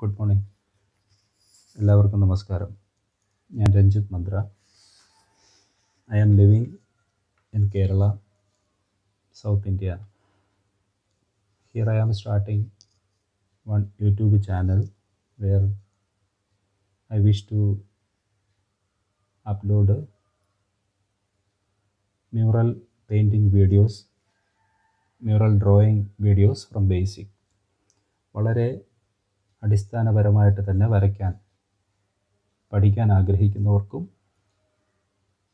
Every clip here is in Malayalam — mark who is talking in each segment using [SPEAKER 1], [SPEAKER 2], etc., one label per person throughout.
[SPEAKER 1] ഗുഡ് മോർണിംഗ് എല്ലാവർക്കും നമസ്കാരം. ഞാൻ Ranjith Mandra. I am living in Kerala South India here I am starting one YouTube channel where I wish to upload mural painting videos mural drawing videos from basic വളരെ അടിസ്ഥാനപരമായിട്ട് തന്നെ വരയ്ക്കാൻ പഠിക്കാൻ ആഗ്രഹിക്കുന്നവർക്കും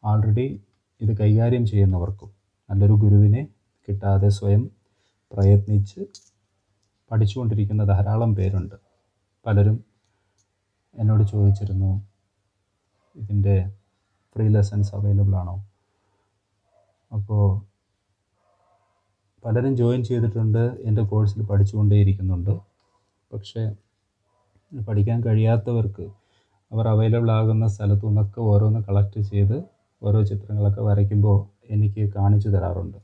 [SPEAKER 1] ആൾറെഡി ഇത് കൈകാര്യം ചെയ്യുന്നവർക്കും നല്ലൊരു ഗുരുവിനെ കിട്ടാതെ സ്വയം പ്രയത്നിച്ച് പഠിച്ചുകൊണ്ടിരിക്കുന്ന ധാരാളം പേരുണ്ട്. പലരും എന്നോട് ചോദിച്ചിരുന്നു ഇതിന്റെ ഫ്രീ ലെസൺസ് അവൈലബിൾ ആണോ? അപ്പോൾ പലരും ജോയിൻ ചെയ്തിട്ടുണ്ട് എന്റെ കോഴ്സിൽ പഠിച്ചുകൊണ്ടേയിരിക്കുന്നുണ്ട്. പക്ഷേ പഠിക്കാൻ കഴിയാത്തവർക്ക് അവർ അവൈലബിൾ ആകുന്ന സ്ഥലത്തു നിന്നൊക്കെ ഓരോന്ന് കളക്ട് ചെയ്ത് ഓരോ ചിത്രങ്ങളൊക്കെ വരയ്ക്കുമ്പോൾ എനിക്ക് കാണിച്ചു തരാറുണ്ട്.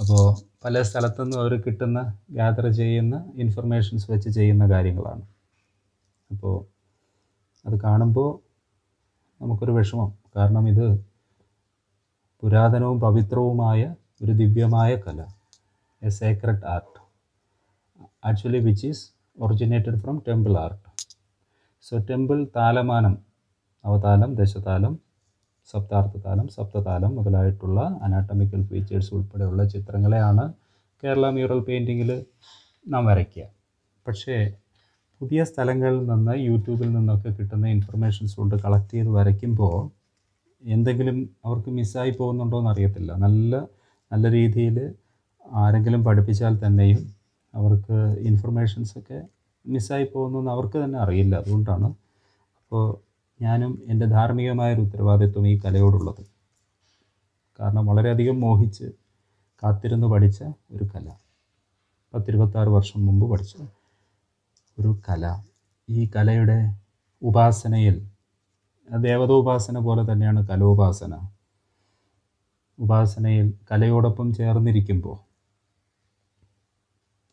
[SPEAKER 1] അപ്പോൾ പല സ്ഥലത്തുനിന്നും അവർ കിട്ടുന്ന ഗ്യാദർ ചെയ്യുന്ന ഇൻഫർമേഷൻസ് വെച്ച് ചെയ്യുന്ന കാര്യങ്ങളാണ്. അപ്പോൾ അത് കാണുമ്പോൾ നമുക്കൊരു വിഷമം. കാരണം ഇത് പുരാതനവും പവിത്രവുമായ ഒരു ദിവ്യമായ കല. A sacred art actually which is originated from temple art so temple താലമാനം അവതാലം ദശതാലം സപ്താർത്ഥതാലം സപ്തതാലം മുതലായിട്ടുള്ള അനാട്ടമിക്കൽ ഫീച്ചേഴ്സ് ഉൾപ്പെടെയുള്ള ചിത്രങ്ങളെയാണ് കേരള മ്യൂറൽ പെയിന്റിങ്ങിൽ നാം വരയ്ക്കുക. പക്ഷേ പുതിയ സ്ഥലങ്ങളിൽ നിന്ന് യൂട്യൂബിൽ നിന്നൊക്കെ കിട്ടുന്ന ഇൻഫർമേഷൻസ് കൊണ്ട് കളക്ട് ചെയ്ത് വരയ്ക്കുമ്പോൾ എന്തെങ്കിലും അവർക്ക് മിസ്സായി പോകുന്നുണ്ടോ എന്നറിയത്തില്ല നല്ല നല്ല രീതിയിൽ ആരെങ്കിലും പഠിപ്പിച്ചാൽ തന്നെയും അവർക്ക് ഇൻഫർമേഷൻസൊക്കെ മിസ്സായി പോകുന്നു അവർക്ക് തന്നെ അറിയില്ല. അതുകൊണ്ടാണ് അപ്പോൾ ഞാനും എന്റെ ധാർമ്മികമായൊരു ഉത്തരവാദിത്വം ഈ കലയോടുള്ളത്. കാരണം വളരെയധികം മോഹിച്ച് കാത്തിരുന്ന് പഠിച്ച ഒരു കല. പത്തിരുപത്താറ് വർഷം മുമ്പ് പഠിച്ച ഒരു കല. ഈ കലയുടെ ഉപാസനയിൽ ദേവതോപാസന പോലെ തന്നെയാണ് കലോപാസന. ഉപാസനയിൽ കലയോടൊപ്പം ചേർന്നിരിക്കുമ്പോൾ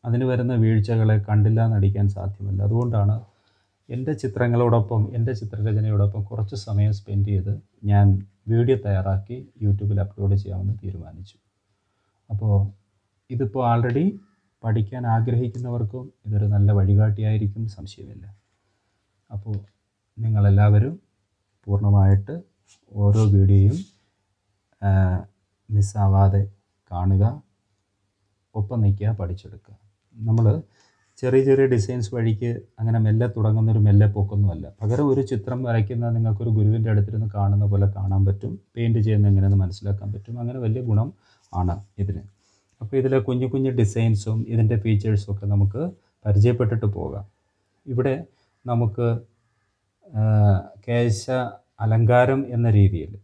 [SPEAKER 1] അതിന് വരുന്ന വീഴ്ചകളെ കണ്ടില്ല നടിക്കാൻ സാധ്യമല്ല. അതുകൊണ്ടാണ് എന്റെ ചിത്രങ്ങളോടൊപ്പം എന്റെ ചിത്രരചനയോടൊപ്പം കുറച്ച് സമയം സ്പെൻഡ് ചെയ്ത് ഞാൻ വീഡിയോ തയ്യാറാക്കി യൂട്യൂബിൽ അപ്ലോഡ് ചെയ്യാമെന്ന് തീരുമാനിച്ചു. അപ്പോൾ ഇതിപ്പോൾ ആൾറെഡി പഠിക്കാൻ ആഗ്രഹിക്കുന്നവർക്കും ഇതൊരു നല്ല വഴികാട്ടിയായിരിക്കും സംശയമില്ല. അപ്പോൾ നിങ്ങളെല്ലാവരും പൂർണമായിട്ട് ഓരോ വീഡിയോയും മിസ്സാവാതെ കാണുക ഒപ്പം നിൽക്കുക പഠിച്ചെടുക്കുക. നമ്മൾ ചെറിയ ചെറിയ ഡിസൈൻസ് വഴിക്ക് അങ്ങനെ മെല്ലെ തുടങ്ങുന്ന ഒരു മെല്ലെ പോക്കൊന്നുമല്ല. പകരം ഒരു ചിത്രം വരയ്ക്കുന്ന നിങ്ങൾക്കൊരു ഗുരുവിന്റെ അടുത്തിരുന്ന് കാണുന്ന പോലെ കാണാൻ പറ്റും. പെയിന്റ് ചെയ്യുന്ന എങ്ങനെയെന്ന് മനസ്സിലാക്കാൻ പറ്റും. അങ്ങനെ വലിയ ഗുണം ആണ് ഇതിന്. അപ്പോൾ ഇതിലെ കുഞ്ഞു കുഞ്ഞു ഡിസൈൻസും ഇതിന്റെ ഫീച്ചേഴ്സും ഒക്കെ നമുക്ക് പരിചയപ്പെട്ടിട്ട് പോകാം. ഇവിടെ നമുക്ക് കേശ അലങ്കാരം എന്ന രീതിയിൽ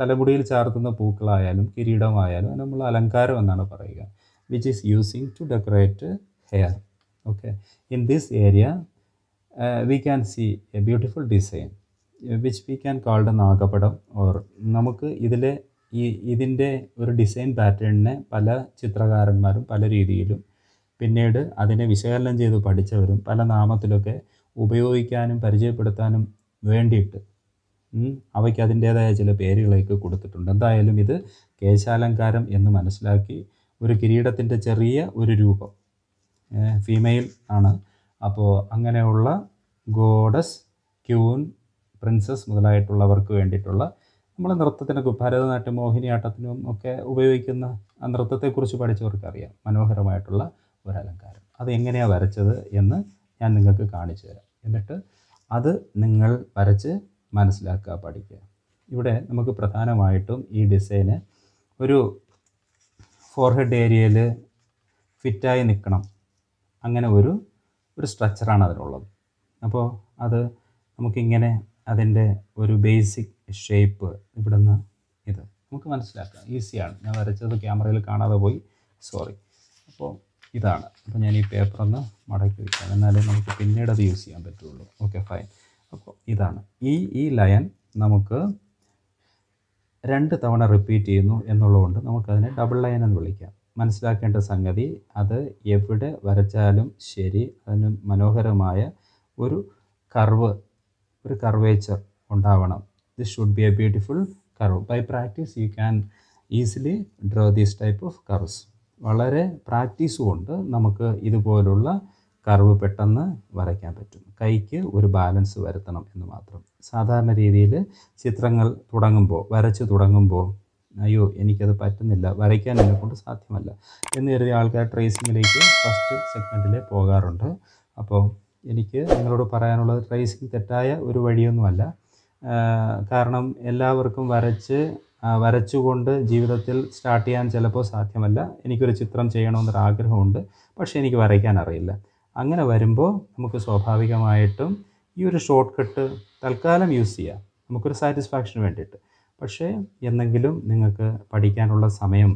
[SPEAKER 1] തലമുടിയിൽ ചാർത്തുന്ന പൂക്കളായാലും കിരീടമായാലും നമ്മൾ അലങ്കാരം എന്നാണ് പറയുക. Which to decorate hair. Okay. In this area uh, we can see a beautiful design which we can call the നാഗപടം ഓർ നമുക്ക് ഇതിലെ ഈ ഇതിന്റെ ഒരു ഡിസൈൻ പാറ്റേണിനെ പല ചിത്രകാരന്മാരും പല രീതിയിലും പിന്നീട് അതിനെ വിശകലനം ചെയ്ത് പഠിച്ചവരും പല നാമത്തിലൊക്കെ ഉപയോഗിക്കാനും പരിചയപ്പെടുത്താനും വേണ്ടിയിട്ട് അവയ്ക്ക് അതിന്റേതായ ചില പേരുകളൊക്കെ കൊടുത്തിട്ടുണ്ട്. എന്തായാലും ഇത് കേശാലങ്കാരം എന്ന് മനസ്സിലാക്കി ഒരു കിരീടത്തിന്റെ ചെറിയ ഒരു രൂപം. ഫീമെയിൽ ആണ്. അപ്പോൾ അങ്ങനെയുള്ള ഗോഡസ് ക്യൂൻ പ്രിൻസസ് മുതലായിട്ടുള്ളവർക്ക് വേണ്ടിയിട്ടുള്ള നമ്മൾ നൃത്തത്തിനൊക്കെ ഭരതനാട്യം മോഹിനിയാട്ടത്തിനും ഒക്കെ ഉപയോഗിക്കുന്ന ആ നൃത്തത്തെക്കുറിച്ച് പഠിച്ചവർക്കറിയാം. മനോഹരമായിട്ടുള്ള ഒരു അലങ്കാരം അത് എങ്ങനെയാണ് വരച്ചത് എന്ന് ഞാൻ നിങ്ങൾക്ക് കാണിച്ചു തരാം. എന്നിട്ട് അത് നിങ്ങൾ വരച്ച് മനസ്സിലാക്കുക പഠിക്കുക. ഇവിടെ നമുക്ക് പ്രധാനമായിട്ടും ഈ ഡിസൈന് ഒരു ഫോർഹെഡ് ഏരിയയിൽ ഫിറ്റായി നിൽക്കണം. അങ്ങനെ ഒരു ഒരു സ്ട്രക്ചറാണ് അതിനുള്ളത് അപ്പോൾ അത് നമുക്കിങ്ങനെ അതിന്റെ ഒരു ബേസിക് ഷേപ്പ് ഇവിടുന്ന് ഇത് നമുക്ക് മനസ്സിലാക്കാം. ഈസിയാണ് ഞാൻ വരച്ചത് ക്യാമറയിൽ കാണാതെ പോയി. സോറി അപ്പോൾ ഇതാണ്. അപ്പോൾ ഞാൻ ഈ പേപ്പർ ഒന്ന് മടക്കി വയ്ക്കാം എന്നാലേ നമുക്ക് പിന്നീട് അത് യൂസ് ചെയ്യാൻ പറ്റുള്ളൂ. ഓക്കെ ഫൈൻ അപ്പോൾ ഇതാണ്. ഈ ഈ ലയൻ നമുക്ക് രണ്ട് തവണ റിപ്പീറ്റ് ചെയ്യുന്നു എന്നുള്ളതുകൊണ്ട് നമുക്കതിനെ ഡബിൾ ലൈൻ എന്ന് വിളിക്കാം. മനസ്സിലാക്കേണ്ട സംഗതി അത് എവിടെ വരച്ചാലും ശരി അതിന് മനോഹരമായ ഒരു കർവ് ഒരു കർവേച്ചർ ഉണ്ടാവണം. This should be a beautiful curve by practice you can easily draw these type of curves വളരെ പ്രാക്ടീസ് കൊണ്ട് നമുക്ക് ഇതുപോലുള്ള കർവ് പെട്ടെന്ന് വരയ്ക്കാൻ പറ്റും. കൈക്ക് ഒരു ബാലൻസ് വരുത്തണം എന്ന് മാത്രം. സാധാരണ രീതിയിൽ ചിത്രങ്ങൾ തുടങ്ങുമ്പോൾ വരച്ച് തുടങ്ങുമ്പോൾ അയ്യോ എനിക്കത് പറ്റുന്നില്ല വരയ്ക്കാൻ എന്നെ കൊണ്ട് സാധ്യമല്ല എന്ന് കരുതിയ ആൾക്കാർ ട്രേസിങ്ങിലേക്ക് ഫസ്റ്റ് സെഗ്മെന്റിൽ പോകാറുണ്ട്. അപ്പോൾ എനിക്ക് നിങ്ങളോട് പറയാനുള്ളത് ട്രേസിങ് തെറ്റായ ഒരു വഴിയൊന്നുമല്ല. കാരണം എല്ലാവർക്കും വരച്ച് വരച്ചുകൊണ്ട് ജീവിതത്തിൽ സ്റ്റാർട്ട് ചെയ്യാൻ ചിലപ്പോൾ സാധ്യമല്ല. എനിക്കൊരു ചിത്രം ചെയ്യണമെന്നൊരു ആഗ്രഹമുണ്ട് പക്ഷേ എനിക്ക് വരയ്ക്കാൻ അറിയില്ല. അങ്ങനെ വരുമ്പോൾ നമുക്ക് സ്വാഭാവികമായിട്ടും ഈ ഒരു ഷോർട്ട് കട്ട് തൽക്കാലം യൂസ് ചെയ്യാം. നമുക്കൊരു സാറ്റിസ്ഫാക്ഷന് വേണ്ടിയിട്ട്. പക്ഷേ എന്നെങ്കിലും നിങ്ങൾക്ക് പഠിക്കാനുള്ള സമയം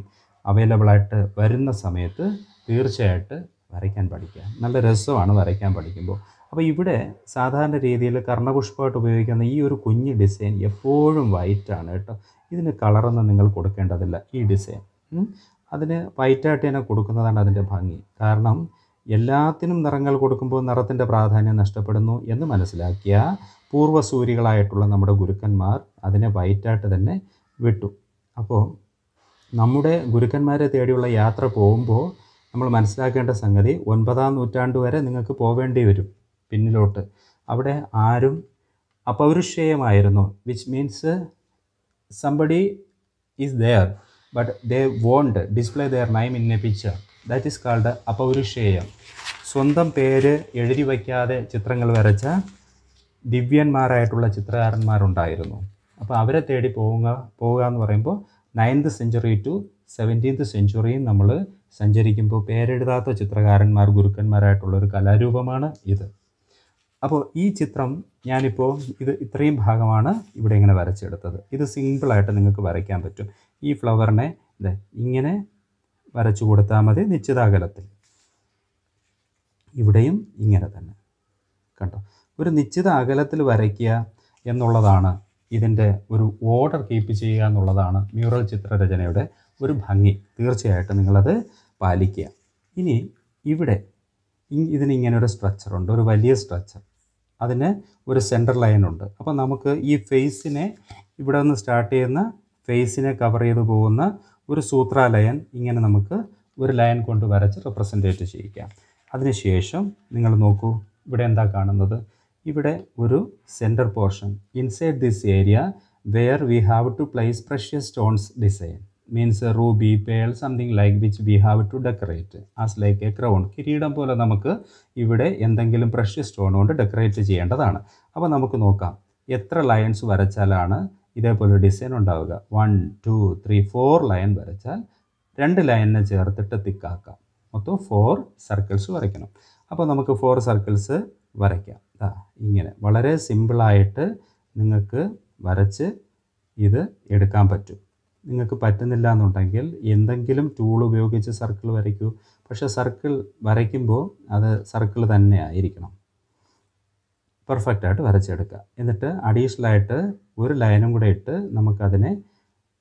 [SPEAKER 1] അവൈലബിളായിട്ട് വരുന്ന സമയത്ത് തീർച്ചയായിട്ട് വരയ്ക്കാൻ പഠിക്കുക. നല്ല രസമാണ് വരയ്ക്കാൻ പഠിക്കുമ്പോൾ. അപ്പോൾ ഇവിടെ സാധാരണ രീതിയിൽ കർണപുഷ്പമായിട്ട് ഉപയോഗിക്കുന്ന ഈ ഒരു കുഞ്ഞ് ഡിസൈൻ എപ്പോഴും വൈറ്റാണ് കേട്ടോ. ഇതിന് കളറൊന്നും നിങ്ങൾ കൊടുക്കേണ്ടതില്ല. ഈ ഡിസൈൻ. അതിന് വൈറ്റായിട്ട് തന്നെ കൊടുക്കുന്നതാണ് അതിന്റെ ഭംഗി. കാരണം എല്ലാത്തിനും നിറങ്ങൾ കൊടുക്കുമ്പോൾ നിറത്തിന്റെ പ്രാധാന്യം നഷ്ടപ്പെടുന്നു എന്ന് മനസ്സിലാക്കിയ പൂർവസൂരികളായിട്ടുള്ള നമ്മുടെ ഗുരുക്കന്മാർ അതിനെ വൈറ്റായിട്ട് തന്നെ വിട്ടു. അപ്പോൾ നമ്മുടെ ഗുരുക്കന്മാരെ തേടിയുള്ള യാത്ര പോകുമ്പോൾ നമ്മൾ മനസ്സിലാക്കേണ്ട സംഗതി ഒൻപതാം നൂറ്റാണ്ട് വരെ നിങ്ങൾക്ക് പോവേണ്ടി വരും പിന്നിലോട്ട്. അവിടെ ആരും അപൗരുഷേയമായിരുന്നു which means somebody is there but they won't display their name in a picture that is called അപൗരുഷേയം. സ്വന്തം പേര് എഴുതി വയ്ക്കാതെ ചിത്രങ്ങൾ വരച്ച ദിവ്യന്മാരായിട്ടുള്ള ചിത്രകാരന്മാരുണ്ടായിരുന്നു. അപ്പോൾ അവരെ തേടി പോവുക പോവുക എന്ന് പറയുമ്പോൾ നയൻത് സെഞ്ചുറി ടു സെവന്റീൻത് സെഞ്ചുറിയും നമ്മൾ സഞ്ചരിക്കുമ്പോൾ പേരെഴുതാത്ത ചിത്രകാരന്മാർ ഗുരുക്കന്മാരായിട്ടുള്ള ഒരു കലാരൂപമാണ് ഇത്. അപ്പോൾ ഈ ചിത്രം ഞാനിപ്പോൾ ഇത് ഇത്രയും ഭാഗമാണ് ഇവിടെ ഇങ്ങനെ വരച്ചെടുത്തത്. ഇത് സിമ്പിളായിട്ട് നിങ്ങൾക്ക് വരയ്ക്കാൻ പറ്റും. ഈ ഫ്ലവറിനെ ഇങ്ങനെ വരച്ചു കൊടുത്താൽ മതി നിശ്ചിത അകലത്തിൽ ഇവിടെയും ഇങ്ങനെ തന്നെ. കണ്ടോ? ഒരു നിശ്ചിത അകലത്തിൽ വരയ്ക്കുക എന്നുള്ളതാണ് ഇതിന്റെ ഒരു ഓർഡർ കീപ്പ് ചെയ്യുക എന്നുള്ളതാണ് മ്യൂറൽ ചിത്രരചനയുടെ ഒരു ഭംഗി. തീർച്ചയായിട്ടും നിങ്ങളത് പാലിക്കുക. ഇനി ഇവിടെ ഇതിനിങ്ങനെ ഒരു സ്ട്രക്ചറുണ്ട് ഒരു വലിയ സ്ട്രക്ചർ അതിന് ഒരു സെന്റർ ലൈൻ ഉണ്ട്. അപ്പോൾ നമുക്ക് ഈ ഫേസിനെ ഇവിടെ നിന്ന് സ്റ്റാർട്ട് ചെയ്യുന്ന ഫേസിനെ കവർ ചെയ്ത് പോകുന്ന ഒരു സൂത്രാലയൻ ഇങ്ങനെ നമുക്ക് ഒരു ലയൻ കൊണ്ട് വരച്ച് റെപ്രസെന്റേറ്റ് ചെയ്യിക്കാം. അതിനുശേഷം നിങ്ങൾ നോക്കൂ ഇവിടെ എന്താ കാണുന്നത്? ഇവിടെ ഒരു centre portion inside this area where we have to place precious stones design means ruby pearl something like which we have to decorate as like a crown കിരീടം പോലെ നമുക്ക് ഇവിടെ എന്തെങ്കിലും പ്രഷ്യസ് സ്റ്റോൺ കൊണ്ട് ഡെക്കറേറ്റ് ചെയ്യേണ്ടതാണ്. അപ്പോൾ നമുക്ക് നോക്കാം എത്ര ലയൻസ് വരച്ചാലാണ് ഇതേപോലെ ഡിസൈൻ ഉണ്ടാവുക. One two three four line വരച്ചാൽ രണ്ട് ലൈനിനെ ചേർത്തിട്ട് തിക്കാക്കാം മൊത്തം ഫോർ സർക്കിൾസ് വരയ്ക്കണം. അപ്പോൾ നമുക്ക് ഫോർ സർക്കിൾസ് വരയ്ക്കാം. ദാ ഇങ്ങനെ. വളരെ സിമ്പിളായിട്ട് നിങ്ങൾക്ക് വരച്ച് ഇത് എടുക്കാൻ പറ്റും. നിങ്ങൾക്ക് പറ്റുന്നില്ല എന്നുണ്ടെങ്കിൽ എന്തെങ്കിലും ടൂൾ ഉപയോഗിച്ച് സർക്കിൾ വരയ്ക്കൂ. പക്ഷേ സർക്കിൾ വരയ്ക്കുമ്പോൾ അത് സർക്കിൾ തന്നെ ആയിരിക്കണം. പെർഫെക്റ്റ് ആയിട്ട് വരച്ചെടുക്കുക. എന്നിട്ട് അഡീഷണൽ ആയിട്ട് ഒരു ലൈനും കൂടെ ഇട്ട് നമുക്കതിനെ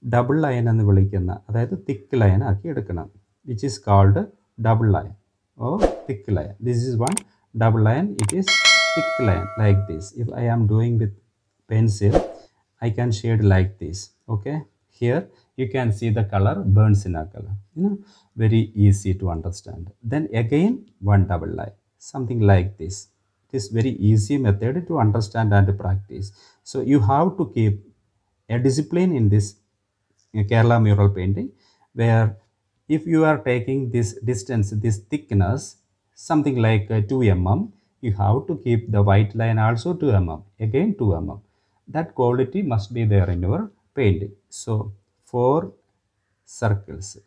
[SPEAKER 1] ഡബിൾ ലൈൻ എന്ന് വിളിക്കുന്ന അതായത് തിക്ക് ലൈൻ ആക്കി എടുക്കണം. Which is called double line or thick line this is one double line it is thick line like this if I am doing with pencil I can shade like these okay here see the color burns in a color. You know very easy to understand. Then again one double line something like this. it is very easy method to understand and practice. So you have to keep a discipline in this Kerala mural painting where if you are taking this distance this thickness something like uh, 2 mm you have to keep the white line also 2 mm again 2 mm that quality must be there in your painting. So four circles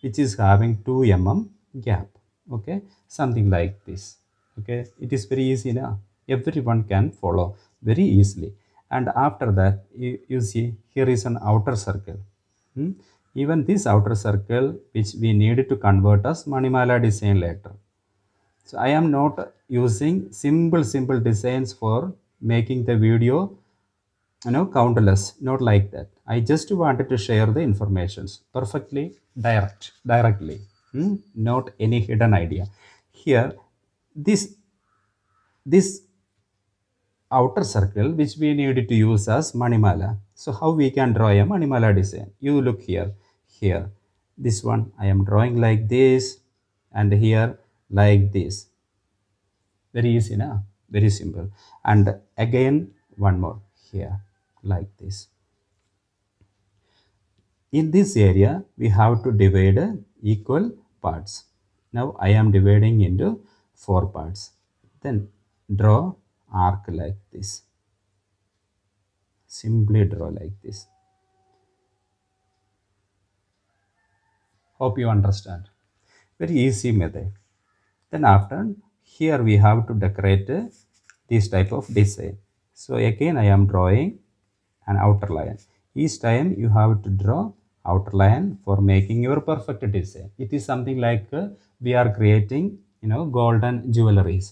[SPEAKER 1] which is having 2 mm gap okay? Something like this okay? It is very easy now everyone can follow very easily. And after that you, you see here is an outer circle. Hmm? even this outer circle which we need to convert as manimala design later so i am not using simple simple designs for making the video you know countless. Not like that. I just wanted to share the informations perfectly direct directly. Hmm? not any hidden idea. Here this this outer circle which we need to use as manimala. So how we can draw a manimala design? You look here here. This one i am drawing like this and here like this. Very easy na? Very simple. And again one more here like this. In this area we have to divide equal parts. Now i am dividing into four parts. Then draw arc like this. Simply draw like this. Hope you understand. Very easy method. Then after here we have to decorate this type of design. So again i am drawing an outer line. Each time you have to draw outer line for making your perfect design. It is something like uh, we are creating you know golden jewelries.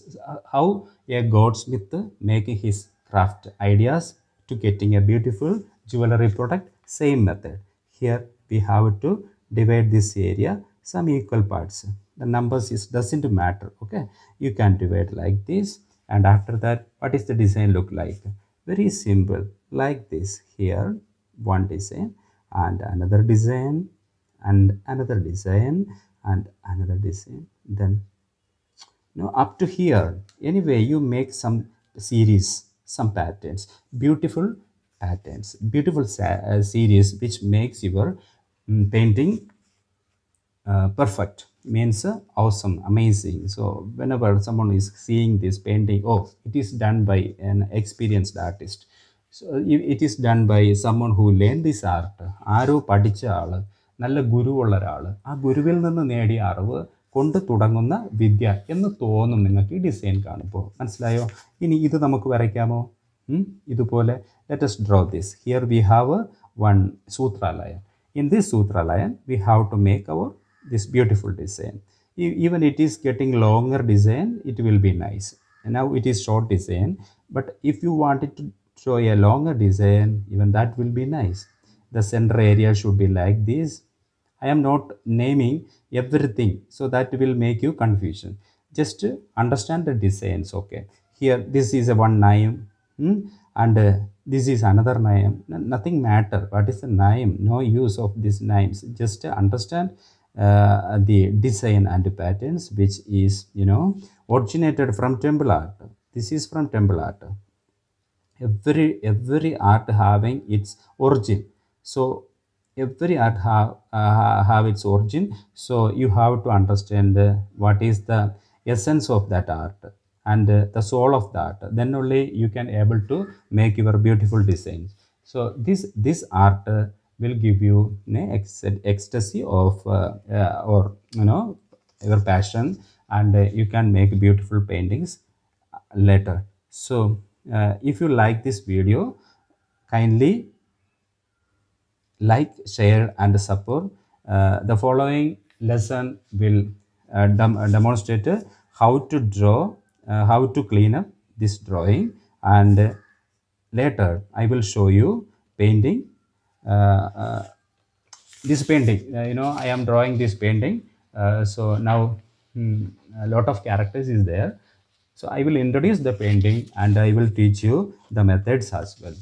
[SPEAKER 1] How a goldsmith making his craft ideas to getting a beautiful jewelry product same method. Here we have to divide this area some equal parts. The numbers is doesn't matter okay? You can divide like this and after that what is the design look like? Very simple like this. Here one design and another design and another design and another design. Then now up to here anyway you make some series some patterns beautiful patterns beautiful sa- uh, series which makes your mm, painting uh, perfect means uh, awesome amazing so whenever someone is seeing this painting oh it is done by an experienced artist so i- it is done by someone who learned this art ആരോ പഠിച്ച ആള് നല്ല ഗുരുവുള്ള ഒരാൾ ആ ഗുരുവിൽ നിന്ന് നേടിയ അറിവ് കൊണ്ട് തുടങ്ങുന്ന വിദ്യ എന്ന് തോന്നും നിങ്ങൾക്ക് ഈ ഡിസൈൻ കാണുമ്പോൾ. മനസ്സിലായോ? ഇനി ഇത് നമുക്ക് വരയ്ക്കാമോ? ഇതുപോലെ. Let's draw this here we have one സൂത്രാലയൻ in this സൂത്രാലയൻ we have to make our this beautiful design even it is getting longer design it will be nice now it is short design but if you want it to show a longer design even that will be nice the central area should be like these I am not naming everything so that will make you confusion. Just understand the designs okay? Here this is a one name hmm, and uh, this is another name nothing matter. What is the name no use of these names just understand uh, the design and the patterns which is you know originated from temple art. This is from temple art. Every every art having its origin. So every art have uh, have its origin. So you have to understand uh, what is the essence of that art and uh, the soul of that then only you can able to make your beautiful designs so this this art uh, will give you an ecstasy of or you know your passion and you can make beautiful paintings later. So if you like this video kindly like share and support. Uh, the following lesson will uh, dem- uh, demonstrate how to draw how to clean up this drawing. And later i will show you painting. This painting you know i am drawing this painting. So now hmm, a lot of characters is there. So i will introduce the painting and i will teach you the methods as well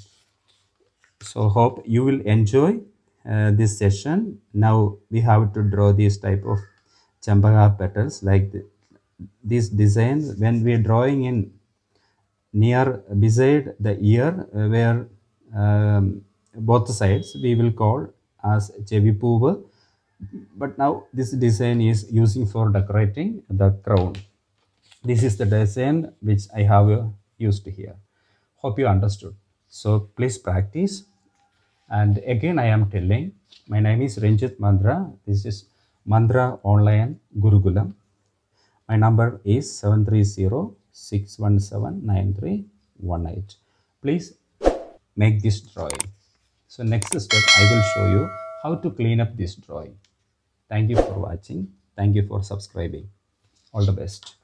[SPEAKER 1] so hope you will enjoy uh, this session. Now we have to draw this type of champaga petals like th- these designs when we are drawing in near beside the ear uh, where um, both sides we will call as chevipuva but now this design is using for decorating the crown. This is the design which i have uh, used here. Hope you understood so please practice. And again i am telling my name is ranjit mandra this is mandra online gurukulam. My number is 730-617-9318 please make this drawing. So next step i will show you how to clean up this drawing. Thank you for watching. Thank you for subscribing. All the best